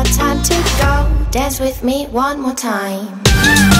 about time to go. Dance with me one more time.